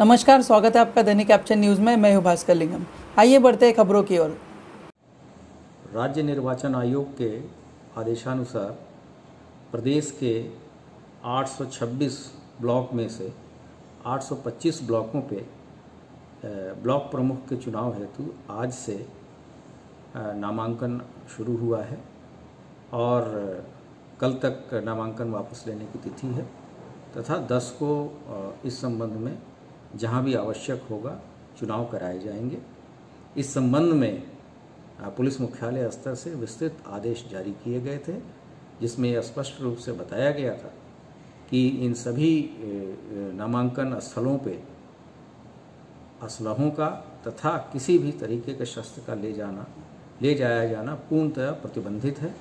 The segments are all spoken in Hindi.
नमस्कार, स्वागत है आपका दैनिक कैप्चन न्यूज़ में। मैं हूँ भास्कर लिंगम। आइए बढ़ते हैं खबरों की ओर। राज्य निर्वाचन आयोग के आदेशानुसार प्रदेश के 826 ब्लॉक में से 825 ब्लॉकों पे ब्लॉक प्रमुख के चुनाव हेतु आज से नामांकन शुरू हुआ है और कल तक नामांकन वापस लेने की तिथि है तथा 10 को इस संबंध में जहाँ भी आवश्यक होगा चुनाव कराए जाएँगे। इस संबंध में पुलिस मुख्यालय स्तर से विस्तृत आदेश जारी किए गए थे, जिसमें यह स्पष्ट रूप से बताया गया था कि इन सभी नामांकन स्थलों पे असलहों का तथा किसी भी तरीके के शस्त्र का ले जाना, ले जाया जाना पूर्णतः प्रतिबंधित है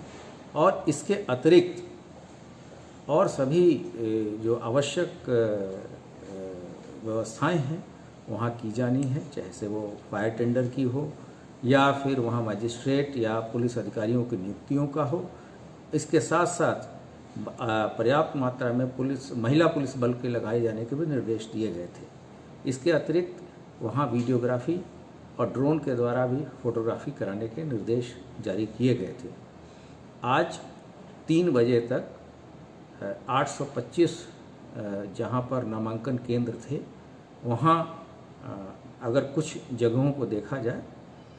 और इसके अतिरिक्त और सभी जो आवश्यक व्यवस्थाएँ हैं वहाँ की जानी है चाहे से वो फायर टेंडर की हो या फिर वहाँ मजिस्ट्रेट या पुलिस अधिकारियों की नियुक्तियों का हो। इसके साथ साथ पर्याप्त मात्रा में पुलिस महिला पुलिस बल के लगाए जाने के भी निर्देश दिए गए थे। इसके अतिरिक्त वहाँ वीडियोग्राफी और ड्रोन के द्वारा भी फोटोग्राफी कराने के निर्देश जारी किए गए थे। आज तीन बजे तक अ, 825 अ, जहाँ पर नामांकन केंद्र थे, वहाँ अगर कुछ जगहों को देखा जाए,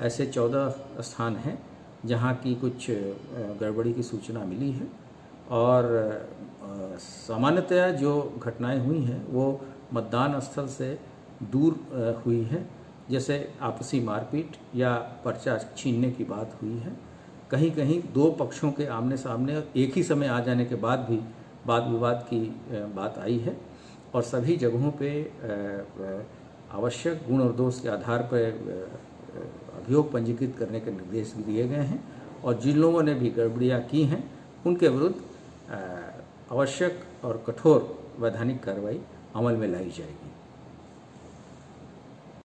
ऐसे चौदह स्थान हैं, जहाँ की कुछ गड़बड़ी की सूचना मिली है और सामान्यतया जो घटनाएँ हुई हैं, वो मतदान स्थल से दूर हुई है। जैसे आपसी मारपीट या पर्चा छीनने की बात हुई है। कहीं कहीं दो पक्षों के आमने सामने एक ही समय आ जाने के बाद भी वाद विवाद की बात आई है और सभी जगहों पे आवश्यक गुण और दोष के आधार पर अभियोग पंजीकृत करने के निर्देश भी दिए गए हैं और जिन लोगों ने भी गड़बड़ियाँ की हैं, उनके विरुद्ध आवश्यक और कठोर वैधानिक कार्रवाई अमल में लाई जाएगी।